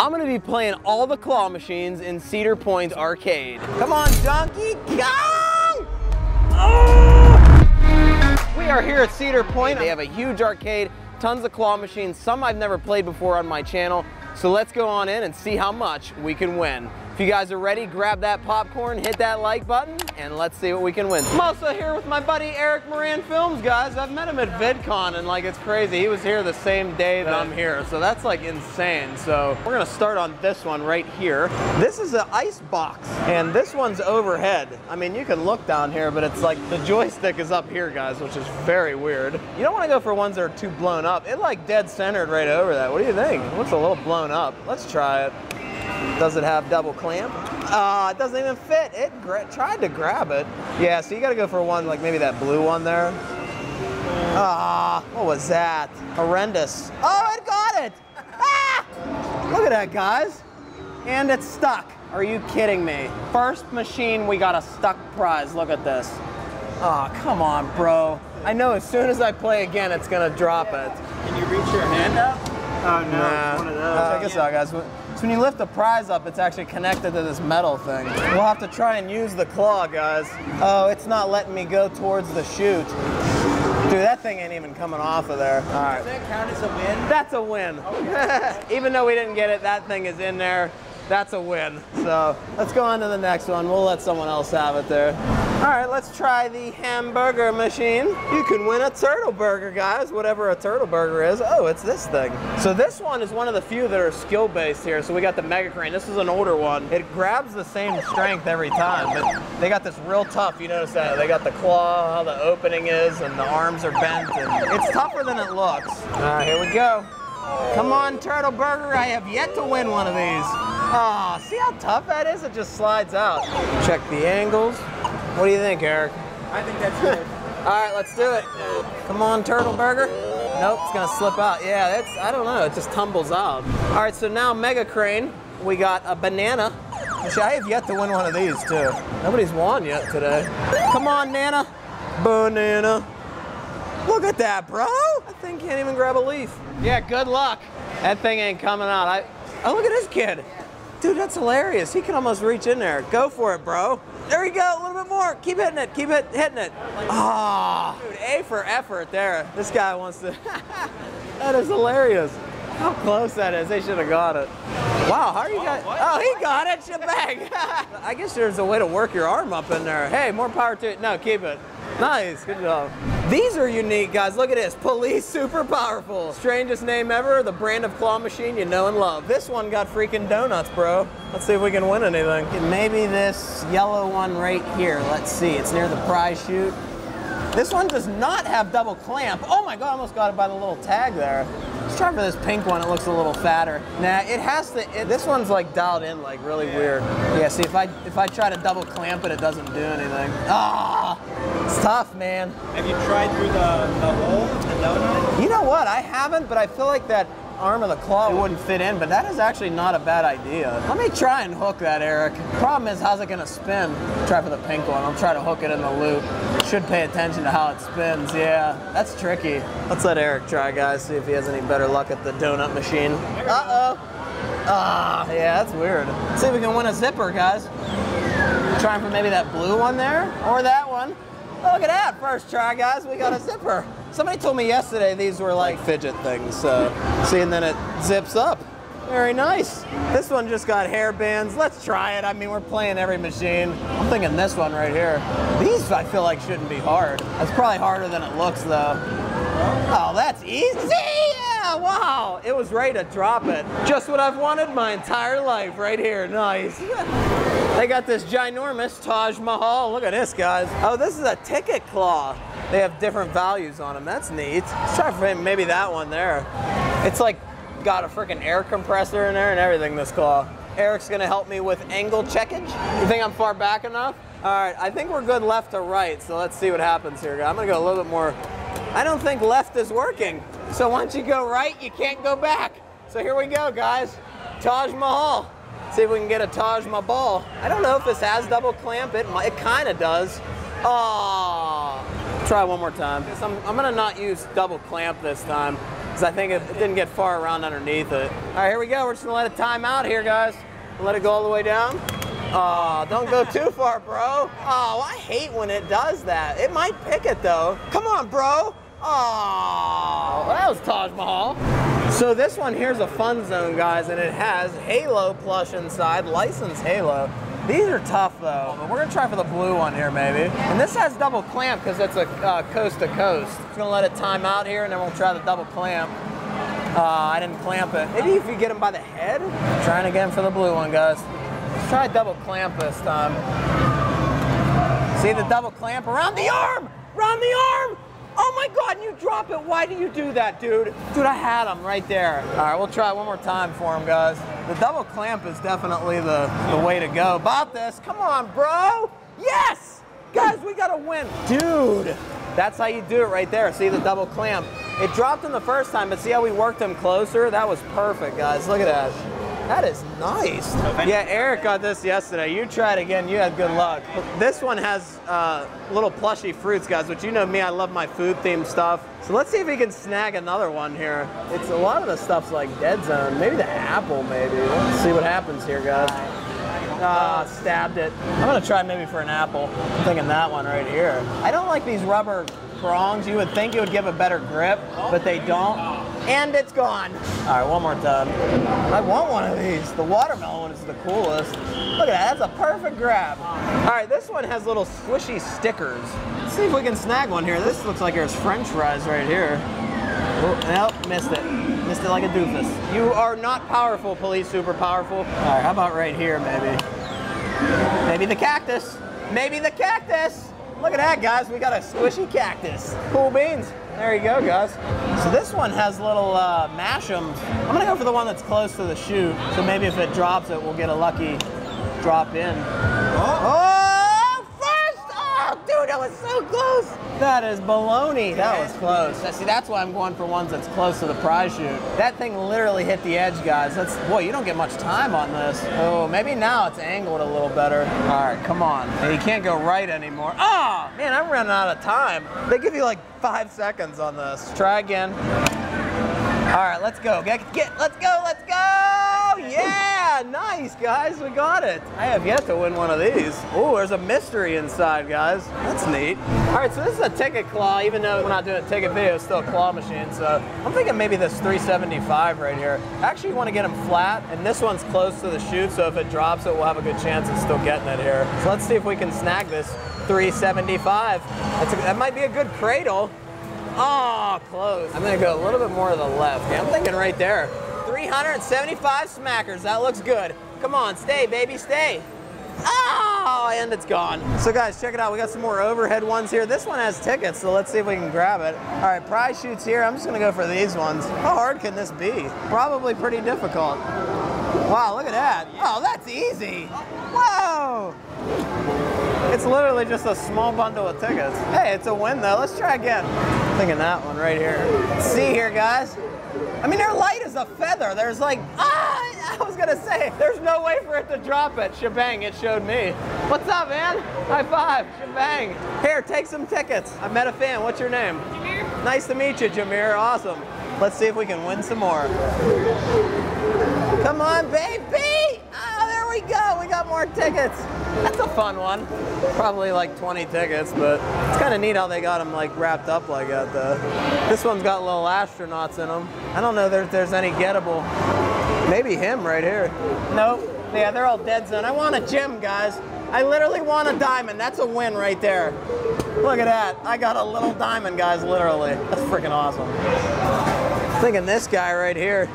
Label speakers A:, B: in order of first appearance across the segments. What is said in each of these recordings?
A: I'm gonna be playing all the claw machines in Cedar Point Arcade. Come on, Donkey Kong! Oh! We are here at Cedar Point. They have a huge arcade, tons of claw machines, some I've never played before on my channel. So let's go on in and see how much we can win. If you guys are ready, grab that popcorn, hit that like button, and let's see what we can win. I'm also here with my buddy Eric Moran Films, guys. I've met him at VidCon, and like, it's crazy. He was here the same day that I'm here, so that's like insane. So we're gonna start on this one right here. This is an ice box, and this one's overhead. I mean, you can look down here, but it's like the joystick is up here, guys, which is very weird. You don't wanna go for ones that are too blown up. It like dead centered right over that. What do you think? It looks a little blown up. Let's try it. Does it have double clamp? Ah, it doesn't even fit. It tried to grab it. Yeah, so you gotta go for one like maybe that blue one there. Ah, what was that? Horrendous. Oh, it got it! Ah! Look at that, guys. And it's stuck. Are you kidding me? First machine, we got a stuck prize. Look at this. Oh, come on, bro. I know as soon as I play again, it's gonna drop it.
B: Can you reach your hand up?
A: Oh, no, nah. one of those. Uh, check this out, guys. So when you lift the prize up, it's actually connected to this metal thing. We'll have to try and use the claw, guys. Oh, it's not letting me go towards the chute. Dude, that thing ain't even coming off of there. All right.
B: Does that count as a win?
A: That's a win. Okay. even though we didn't get it, that thing is in there that's a win. So let's go on to the next one. We'll let someone else have it there. All right, let's try the hamburger machine. You can win a turtle burger, guys, whatever a turtle burger is. Oh, it's this thing. So this one is one of the few that are skill-based here. So we got the Mega Crane. This is an older one. It grabs the same strength every time, but they got this real tough. You notice that? They got the claw, how the opening is, and the arms are bent. And it's tougher than it looks. All right, here we go. Come on, Turtle Burger. I have yet to win one of these. Ah, oh, see how tough that is? It just slides out. Check the angles. What do you think, Eric?
B: I think that's good.
A: All right, let's do it. Come on, Turtle Burger. Nope, it's gonna slip out. Yeah, that's, I don't know, it just tumbles out. All right, so now Mega Crane, we got a banana. Actually, I have yet to win one of these too. Nobody's won yet today. Come on, Nana. Banana. Look at that, bro. That thing can't even grab a leaf. Yeah, good luck. That thing ain't coming out. I, oh, look at this kid. Dude, that's hilarious. He can almost reach in there. Go for it, bro. There you go, a little bit more. Keep hitting it, keep it, hitting it. Ah, oh, dude, A for effort there. This guy wants to, that is hilarious. How close that is, they should have got it. Wow, how are you guys, oh, he got it, shebang. I guess there's a way to work your arm up in there. Hey, more power to it. No, keep it. Nice, good job. These are unique, guys. Look at this. Police Super Powerful. Strangest name ever, the brand of claw machine you know and love. This one got freaking donuts, bro. Let's see if we can win anything. Maybe this yellow one right here. Let's see. It's near the prize chute. This one does not have double clamp. Oh my God, I almost got it by the little tag there. Let's try for this pink one. It looks a little fatter. Nah, it has to, it, this one's like dialed in like really yeah. weird. Yeah, see if I if I try to double clamp it, it doesn't do anything. Ah, it's tough, man.
B: Have you tried through the, the hole, the donut?
A: You know what, I haven't, but I feel like that arm of the claw wouldn't fit in, but that is actually not a bad idea. Let me try and hook that, Eric. Problem is, how's it gonna spin? Try for the pink one. I'll try to hook it in the loop. Should pay attention to how it spins. Yeah, that's tricky. Let's let Eric try, guys, see if he has any better luck at the donut machine. Uh-oh. Ah, yeah, that's weird. Let's see if we can win a zipper, guys. Trying for maybe that blue one there, or that one. Look at that, first try, guys, we got a zipper. Somebody told me yesterday these were like fidget things, so see, and then it zips up. Very nice. This one just got hair bands. Let's try it. I mean, we're playing every machine. I'm thinking this one right here. These I feel like shouldn't be hard. That's probably harder than it looks though. Oh, that's easy. Yeah, wow. It was ready to drop it. Just what I've wanted my entire life right here. Nice. they got this ginormous Taj Mahal. Look at this, guys. Oh, this is a ticket claw. They have different values on them. That's neat. Let's try for maybe that one there. It's like got a freaking air compressor in there and everything, this claw. Eric's gonna help me with angle checkage. You think I'm far back enough? All right, I think we're good left to right, so let's see what happens here. I'm gonna go a little bit more. I don't think left is working. So once you go right, you can't go back. So here we go, guys. Taj Mahal. See if we can get a Taj Mahal. I don't know if this has double clamp. It, it kind of does. Oh, try one more time. I'm, I'm gonna not use double clamp this time. because I think it, it didn't get far around underneath it. All right, here we go. We're just gonna let it time out here, guys. Let it go all the way down. Oh, don't go too far, bro. Oh, I hate when it does that. It might pick it though. Come on, bro. Oh, that was Taj Mahal. So this one here's a fun zone, guys, and it has Halo plush inside, licensed Halo. These are tough though, but we're gonna try for the blue one here maybe. And this has double clamp because it's a uh, coast to coast. Just gonna let it time out here and then we'll try the double clamp. Uh, I didn't clamp it. Maybe if you get him by the head. Trying again for the blue one, guys. Let's try double clamp this time. See the double clamp around the arm! Around the arm! Oh my god, and you drop it. Why do you do that, dude? Dude, I had him right there. All right, we'll try one more time for him, guys. The double clamp is definitely the, the way to go. About this, come on, bro. Yes! Guys, we gotta win. Dude, that's how you do it right there. See the double clamp. It dropped him the first time, but see how we worked him closer? That was perfect, guys. Look at that. That is nice. Yeah, Eric got this yesterday. You tried again. You had good luck. This one has uh, little plushy fruits, guys, which you know me. I love my food themed stuff. So let's see if we can snag another one here. It's a lot of the stuff's like dead zone. Maybe the apple, maybe. Let's see what happens here, guys. Ah, stabbed it. I'm gonna try maybe for an apple. I'm thinking that one right here. I don't like these rubber prongs. You would think it would give a better grip, but they don't. And it's gone. All right, one more time. I want one of these. The watermelon one is the coolest. Look at that, that's a perfect grab. All right, this one has little squishy stickers. Let's see if we can snag one here. This looks like there's french fries right here. Oh, nope, missed it. Missed it like a doofus. You are not powerful, police super powerful. All right, how about right here, maybe? Maybe the cactus. Maybe the cactus. Look at that, guys. We got a squishy cactus. Cool beans. There you go, guys. So this one has little uh, mash'ems. I'm gonna go for the one that's close to the chute. So maybe if it drops it, we'll get a lucky drop in. Oh, first! Oh, dude, that was so close. That is baloney. That was close. See, that's why I'm going for ones that's close to the prize chute. That thing literally hit the edge, guys. That's boy, you don't get much time on this. Oh, maybe now it's angled a little better. All right, come on. You can't go right anymore. Oh, man, I'm running out of time. They give you like five seconds on this. Try again. All right, let's go. Get, get, let's go, let's go! Guys, we got it. I have yet to win one of these. Oh, there's a mystery inside, guys. That's neat. All right, so this is a ticket claw, even though we're not doing a ticket video, it's still a claw machine. So I'm thinking maybe this 375 right here. Actually want to get them flat, and this one's close to the chute, so if it drops it, we'll have a good chance of still getting it here. So let's see if we can snag this 375. That's a, that might be a good cradle. Oh, close. I'm gonna go a little bit more to the left. Yeah, I'm thinking right there. 375 smackers, that looks good. Come on, stay, baby, stay. Oh, and it's gone. So guys, check it out. We got some more overhead ones here. This one has tickets, so let's see if we can grab it. All right, prize shoots here. I'm just gonna go for these ones. How hard can this be? Probably pretty difficult. Wow, look at that. Oh, that's easy. Whoa. It's literally just a small bundle of tickets. Hey, it's a win though. Let's try again. I'm thinking that one right here. See here, guys. I mean, they're light as a feather. There's like, ah, I was gonna say, there's no way for it to drop it. Shebang, it showed me. What's up, man? High five, shebang. Here, take some tickets. I met a fan. What's your name? Jameer. Nice to meet you, Jameer. Awesome. Let's see if we can win some more. Come on, baby! We go. We got more tickets. That's a fun one. Probably like 20 tickets, but it's kind of neat how they got them like wrapped up like that. Though. This one's got little astronauts in them. I don't know if there's any gettable. Maybe him right here. Nope. Yeah, they're all dead zone. I want a gem, guys. I literally want a diamond. That's a win right there. Look at that. I got a little diamond, guys, literally. That's freaking awesome. Thinking this guy right here.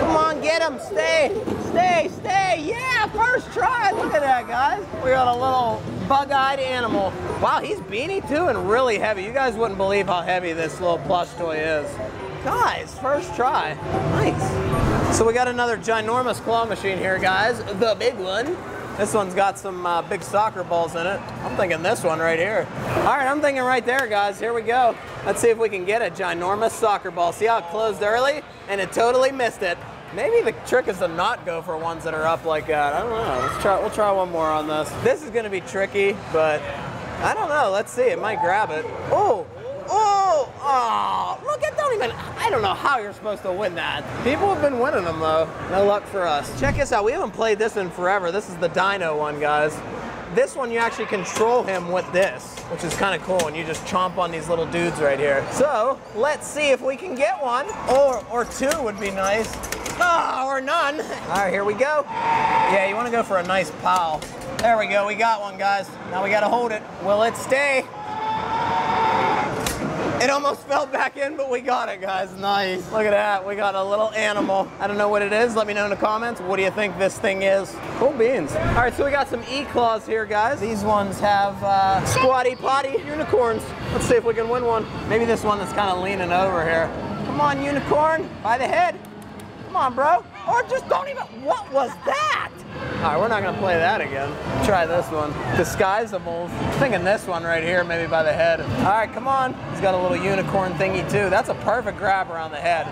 A: Come on, get him. Stay, stay, stay. Yeah, first try. Look at that, guys. We got a little bug-eyed animal. Wow, he's beanie too and really heavy. You guys wouldn't believe how heavy this little plush toy is. Guys, first try. Nice. So we got another ginormous claw machine here, guys. The big one. This one's got some uh, big soccer balls in it. I'm thinking this one right here. All right, I'm thinking right there, guys. Here we go. Let's see if we can get a ginormous soccer ball. See how it closed early? And it totally missed it. Maybe the trick is to not go for ones that are up like that. I don't know. Let's try. We'll try one more on this. This is going to be tricky, but I don't know. Let's see. It might grab it. Oh, oh, Oh, look at don't even. I don't know how you're supposed to win that. People have been winning them though. No luck for us. Check this out. We haven't played this in forever. This is the Dino one, guys. This one you actually control him with this, which is kind of cool, and you just chomp on these little dudes right here. So let's see if we can get one, or or two would be nice. Ah, or none. All right, here we go. Yeah, you want to go for a nice pal. There we go. We got one, guys. Now we got to hold it. Will it stay? It almost fell back in, but we got it, guys. Nice. Look at that. We got a little animal. I don't know what it is. Let me know in the comments. What do you think this thing is? Cool beans. All right, so we got some E-claws here, guys. These ones have uh, squatty potty unicorns. Let's see if we can win one. Maybe this one that's kind of leaning over here. Come on, unicorn. By the head. Come on, bro. Or just don't even. What was that? All right, we're not gonna play that again. Try this one. Disguisables. I'm thinking this one right here, maybe by the head. All right, come on. He's got a little unicorn thingy too. That's a perfect grab around the head.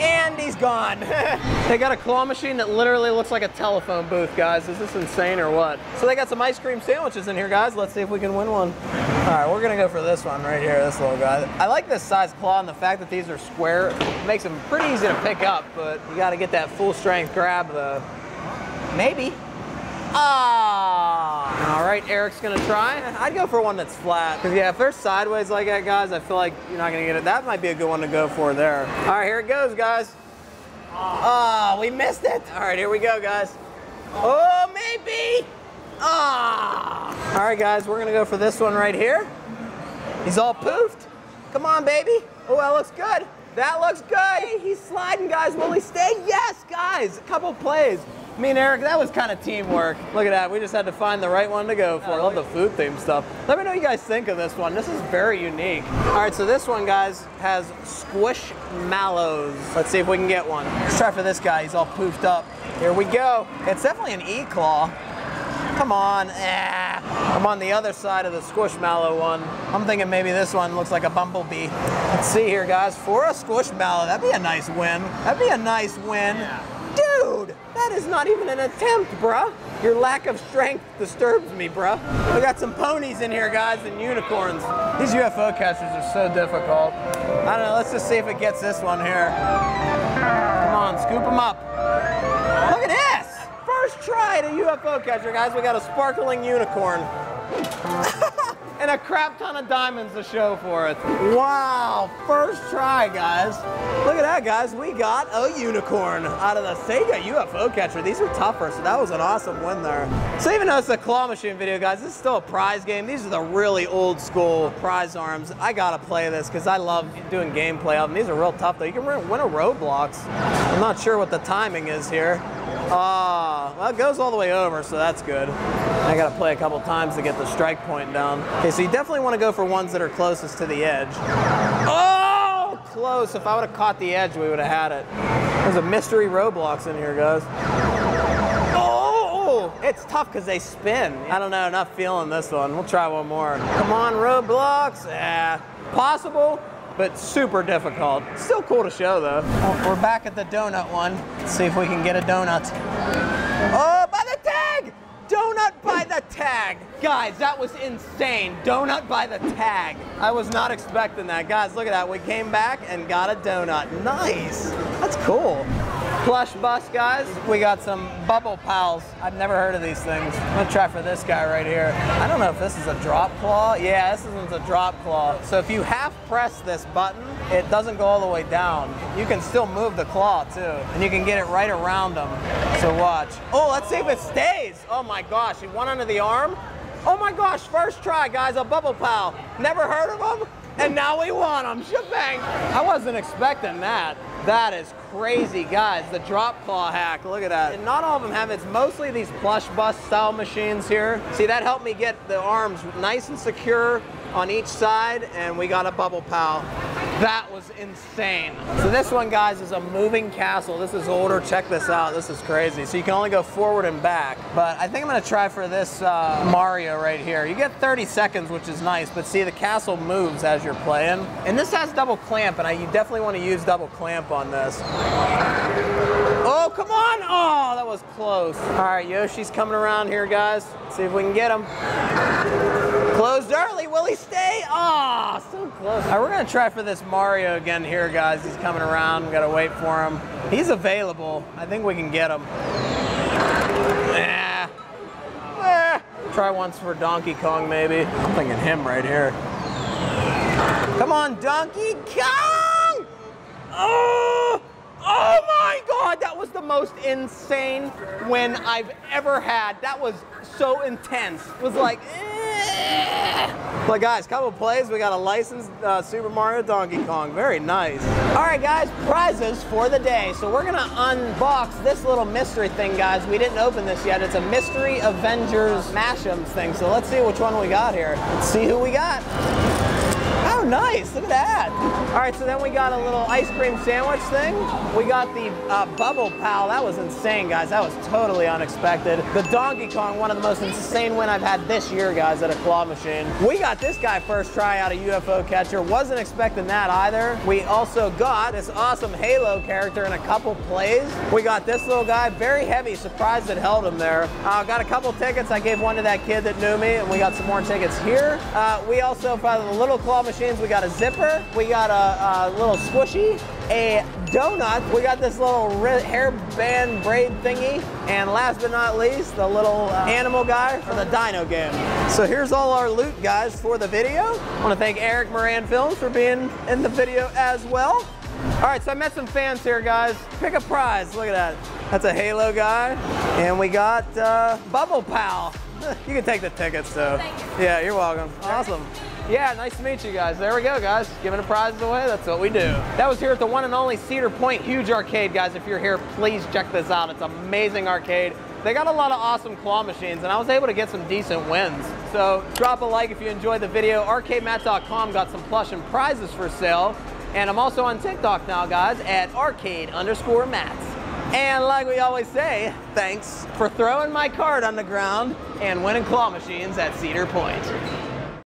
A: And he's gone. they got a claw machine that literally looks like a telephone booth, guys. Is this insane or what? So they got some ice cream sandwiches in here, guys. Let's see if we can win one. All right, we're gonna go for this one right here, this little guy. I like this size claw and the fact that these are square it makes them pretty easy to pick up, but you gotta get that full strength grab though. Maybe. Ah! All right, Eric's gonna try. I'd go for one that's flat. Cause yeah, if they're sideways like that, guys, I feel like you're not gonna get it. That might be a good one to go for there. All right, here it goes, guys. Ah, we missed it. All right, here we go, guys. Oh, maybe. Ah! All right, guys, we're gonna go for this one right here. He's all poofed. Come on, baby. Oh, that looks good. That looks good. He's sliding, guys. Will he stay? Yes, guys. A couple plays. Me and Eric, that was kind of teamwork. Look at that. We just had to find the right one to go for. I love the food theme stuff. Let me know what you guys think of this one. This is very unique. All right, so this one, guys, has squish mallows. Let's see if we can get one. Let's try for this guy. He's all poofed up. Here we go. It's definitely an E-claw. Come on. Ah. I'm on the other side of the squishmallow one. I'm thinking maybe this one looks like a bumblebee. Let's see here, guys. For a squishmallow, that'd be a nice win. That'd be a nice win. Dude, that is not even an attempt, bruh. Your lack of strength disturbs me, bruh. We got some ponies in here, guys, and unicorns. These UFO catchers are so difficult. I don't know, let's just see if it gets this one here. Come on, scoop them up. Look at this! First try at a UFO catcher, guys. We got a sparkling unicorn. and a crap ton of diamonds to show for it. Wow, first try, guys. Look at that, guys. We got a unicorn out of the Sega UFO catcher. These are tougher, so that was an awesome win there. So even though it's a claw machine video, guys, this is still a prize game. These are the really old school prize arms. I gotta play this because I love doing gameplay of them. These are real tough though. You can win a Roblox. I'm not sure what the timing is here. Ah, well, it goes all the way over, so that's good. I gotta play a couple times to get the strike point down. Okay, so you definitely wanna go for ones that are closest to the edge. Oh, close. If I would've caught the edge, we would've had it. There's a mystery Roblox in here, guys. Oh, it's tough because they spin. I don't know, not feeling this one. We'll try one more. Come on, Roblox. Yeah, possible, but super difficult. Still cool to show though. We're back at the donut one. Let's see if we can get a donut. Oh, by the tag! Donut by the tag. Guys, that was insane. Donut by the tag. I was not expecting that. Guys, look at that. We came back and got a donut. Nice. That's cool. Plush bus, guys. We got some bubble pals. I've never heard of these things. I'm gonna try for this guy right here. I don't know if this is a drop claw. Yeah, this one's a drop claw. So if you half press this button, it doesn't go all the way down. You can still move the claw too. And you can get it right around them. So watch. Oh, let's see if it stays. Oh my gosh, he went under the arm. Oh my gosh, first try, guys, a bubble pal. Never heard of them? And now we want them, shebang. I wasn't expecting that. That is crazy, guys. The drop claw hack, look at that. And not all of them have, it. it's mostly these plush bus style machines here. See, that helped me get the arms nice and secure on each side, and we got a bubble pal. That was insane. So this one, guys, is a moving castle. This is older, check this out. This is crazy. So you can only go forward and back. But I think I'm gonna try for this uh, Mario right here. You get 30 seconds, which is nice, but see, the castle moves as you're playing. And this has double clamp, and I, you definitely wanna use double clamp on this. Oh, come on! Oh, that was close. All right, Yoshi's coming around here, guys. Let's see if we can get him. Closed early, will he stay? Ah, so close. We're gonna try for this Mario again here, guys. He's coming around. We gotta wait for him. He's available. I think we can get him. Nah. Eh. Try once for Donkey Kong, maybe. I'm thinking him right here. Come on, Donkey Kong! Oh! Oh my God, that was the most insane win I've ever had. That was so intense. It was like, eh. But guys, couple plays, we got a licensed uh, Super Mario Donkey Kong. Very nice. All right, guys, prizes for the day. So we're gonna unbox this little mystery thing, guys. We didn't open this yet. It's a Mystery Avengers mashup thing. So let's see which one we got here. Let's see who we got. Nice. Look at that. All right, so then we got a little ice cream sandwich thing. We got the uh, Bubble Pal. That was insane, guys. That was totally unexpected. The Donkey Kong, one of the most insane win I've had this year, guys, at a claw machine. We got this guy first try out a UFO catcher. Wasn't expecting that either. We also got this awesome Halo character in a couple plays. We got this little guy, very heavy. Surprised it held him there. Uh, got a couple tickets. I gave one to that kid that knew me, and we got some more tickets here. Uh, we also, found the little claw we got a zipper. We got a, a little squishy, a donut. We got this little hairband braid thingy. And last but not least, the little uh, animal guy for the dino game. So here's all our loot, guys, for the video. I want to thank Eric Moran Films for being in the video as well. All right, so I met some fans here, guys. Pick a prize. Look at that. That's a Halo guy. And we got uh, Bubble Pal. you can take the tickets, though. You. Yeah, you're welcome. Awesome. Yeah, nice to meet you guys. There we go, guys. Giving the prizes away, that's what we do. That was here at the one and only Cedar Point Huge Arcade, guys. If you're here, please check this out. It's amazing arcade. They got a lot of awesome claw machines, and I was able to get some decent wins. So drop a like if you enjoyed the video. ArcadeMatt.com got some plush and prizes for sale. And I'm also on TikTok now, guys, at arcade underscore mats. And like we always say, thanks for throwing my card on the ground and winning claw machines at Cedar Point.